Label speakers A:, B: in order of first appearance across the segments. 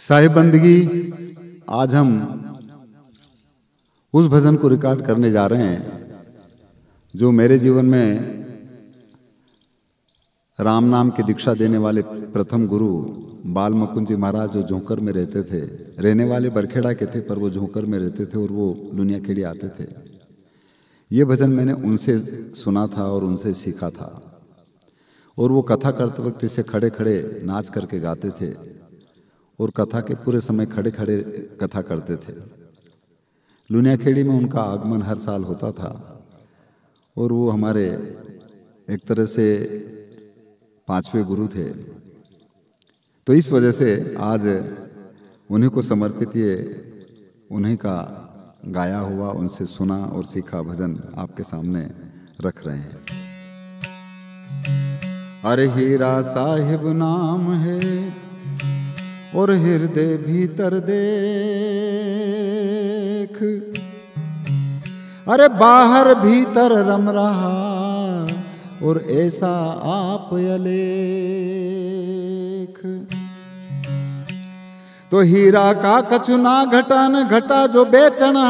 A: साहिब बंदगी आज हम उस भजन को रिकॉर्ड करने जा रहे हैं, जो मेरे जीवन में राम नाम की दीक्षा देने वाले प्रथम गुरु बाल मुकुंद जी महाराज जो झोंकर में रहते थे, रहने वाले बरखेड़ा के थे, पर वो झोंकर में रहते थे और वो लुनिया खेड़ी आते थे। ये भजन मैंने उनसे सुना था और उनसे सीखा था। और वो कथा करते वक्त इसे खड़े खड़े नाच करके गाते थे। और कथा के पूरे समय खड़े खड़े कथा करते थे। लुनिया खेड़ी में उनका आगमन हर साल होता था और वो हमारे एक तरह से पाँचवें गुरु थे। तो इस वजह से आज उन्हीं को समर्पित ये, उन्हीं का गाया हुआ, उनसे सुना और सीखा भजन आपके सामने रख रहे हैं। अरे हीरा साहिब नाम है और हृदय भीतर देख। अरे बाहर भीतर रम रहा और ऐसा आप अलेख। तो हीरा का कछुना घटा न घटा जो बेचनहार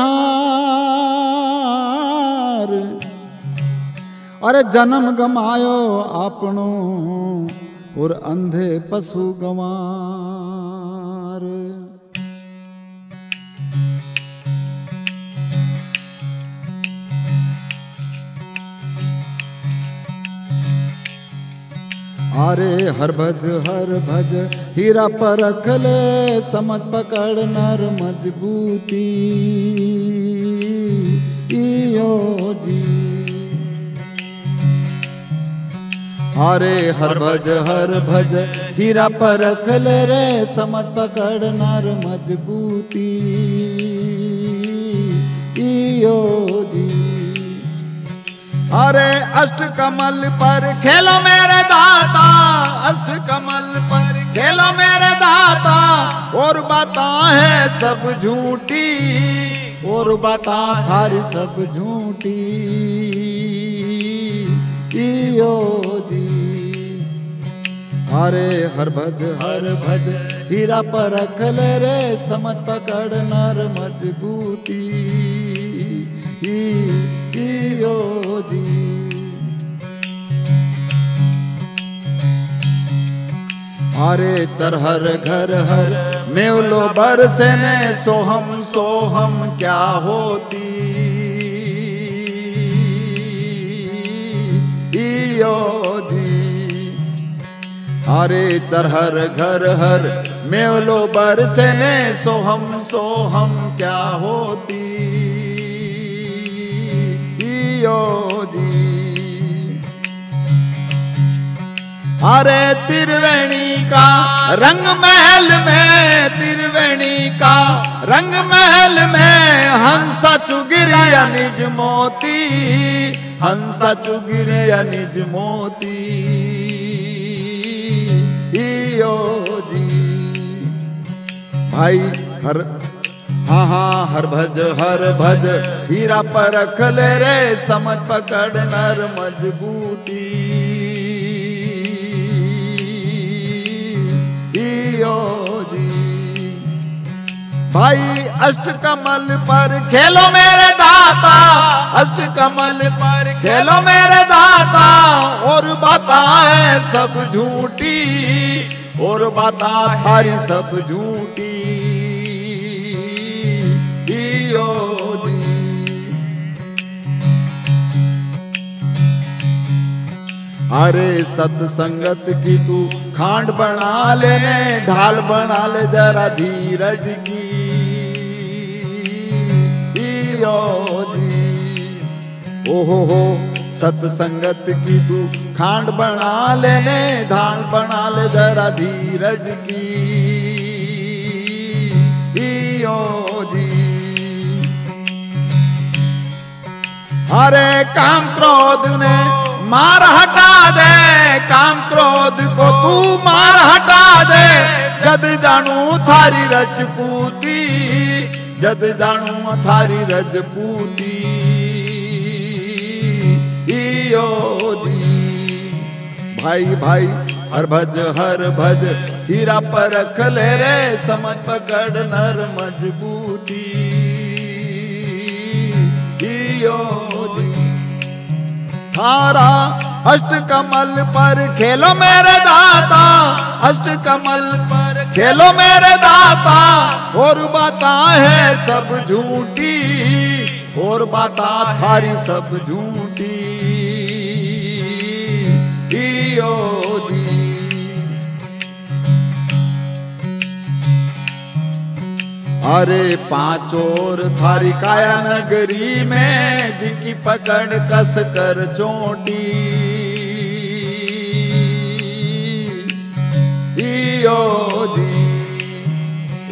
A: अरे जन्म गमायो आपनो और अंधे पशु गंवार। हर भज हर भज हीरा परख ले समझ पकड़ नर मजबूती। इयो जी अरे हर भज हर भज। हीरा परख ले रे समझ पकड़ नर मजबूती। अरे अष्ट कमल पर खेलो मेरे दाता, अष्ट कमल पर खेलो मेरे दाता। और बता है सब झूठी, और बता हर सब झूठी। इयो अरे हर भज हर भज। हीरा पर रखल रे समझ पकड़ नर मजबूती। इयो जी। चरहर घर हर, मेवलो बरसे ने सोहम सोहम, क्या होती? जी अरे चरहर, घर, हर मेवलो बरसे ने सोहम सोहम क्या होती? इयो जी। अरे त्रिवेणी का रंग महल में, त्रिवेणी का रंग महल में, हंसा चुगिरिया निज मोती, हंसा चुगिरिया निज मोती। भाई, हर हाँ हाँ हर भज हर भज, हीरा पर रख ले रे, समझ पकड़ नर मजबूती। भाई अष्ट कमल पर खेलो मेरे दाता अष्ट कमल पर खेलो मेरे दाता, और बता है सब झूठी, और बता थारी सब झूठी। अरे सतसंगत की तू खांड बना ले ढाल बना ले जरा धीरज की। ओहो हो, सतसंगत की तू खांड बना ले ढाल बना ले जरा धीरज की। अरे काम क्रोध ने मार हटा दे, काम क्रोध को तू मार हटा दे। जद जानू थारी रजपूती जद जानू थारी रजपूती भाई भाई, हर भज हर भज, हीरा परख ले रे समझ पकड़ नर मजबूती। थारा अष्ट कमल पर खेलो मेरे दाता, अष्ट कमल पर खेलो मेरे दाता, और बाता है सब झूठी, और बाता थारी सब झूठी। अरे पाँच और थारी काया नगरी में जिनकी पकड़ कस कर चोटी।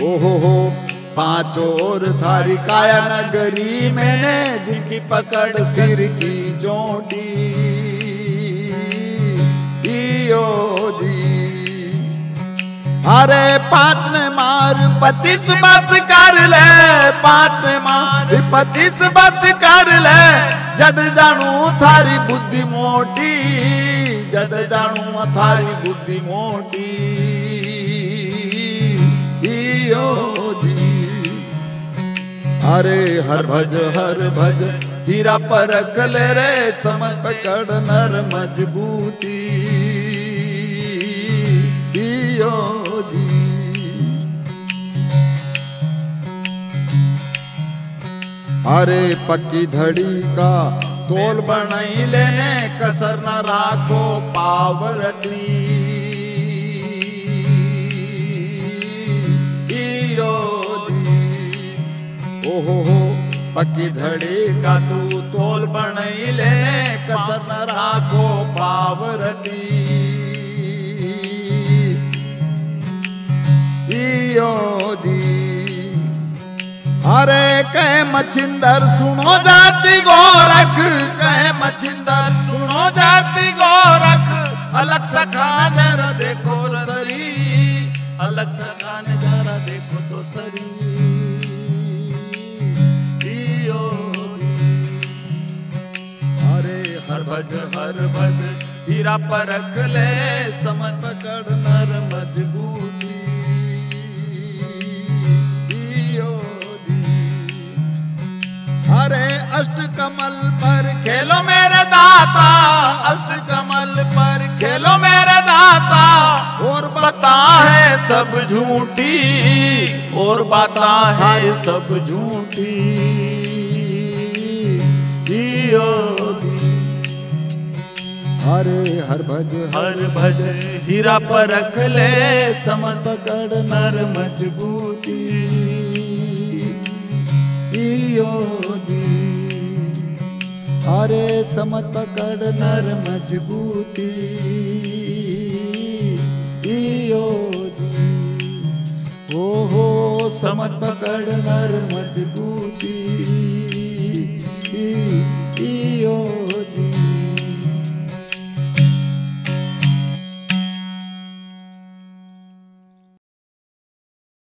A: ओहो पाँच और थारी काया नगरी में जिनकी पकड़ सिर की चोटी। अरे पाँच ने मार, पच्चीस बस कर ले। पाँच ने मार, पच्चीस बस कर ले। जद जानू थारी बुद्धि मोटी, जद जानू थारी बुद्धि मोटी। अरे हर भज हर भज हीरा परख ले रे समझ पकड़ नर मजबूती। अरे पक्की धड़ी का तोल बनाई लेने कसर न राखो पावरती ओहो हो, पक्की धड़ी का तू तोल बनाई ले कसर न राखो पावरती अरे कह मछिंदर सुनो जाति गोरख कह मछिंदर सुनो जाति गोरख अलग सखा जरा देखो सरी अलग सखा जरा देखो तो सरी अरे हर भज हर भज, हीरा परख ले समझ दाता अष्ट कमल पर खेलो मेरे दाता। और बता है सब झूठी और बता है सब झूठी। अरे हर भज हर भज हीरा परख ले समझ पकड़ नर मजबूती। समझ पकड़ नर मजबूती। ओ हो समत पकड़ नर मजबूती।